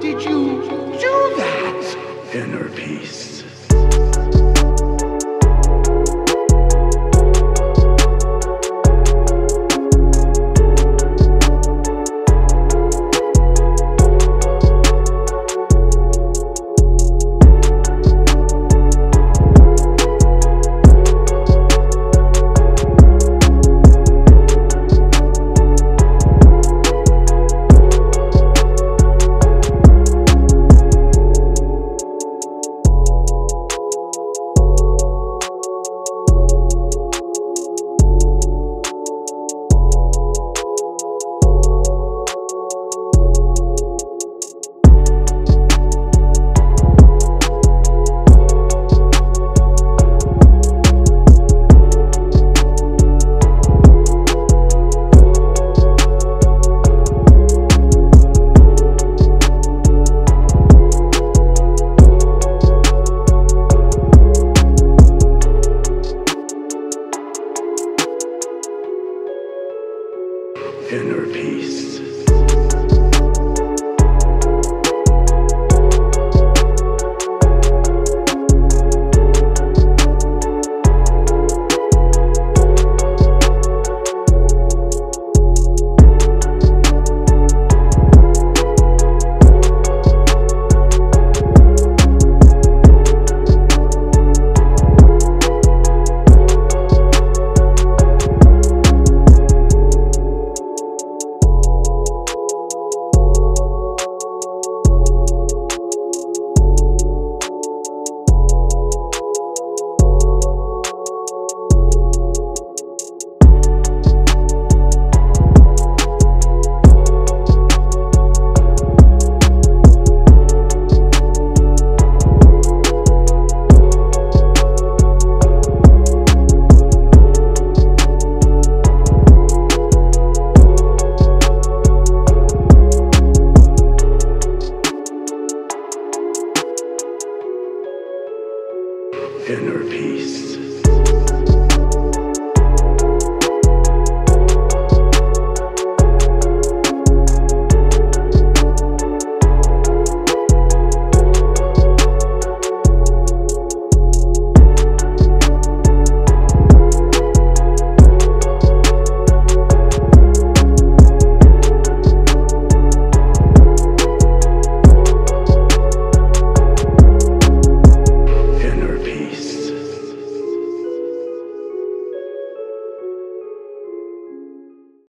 did you do that? Inner. inner peace.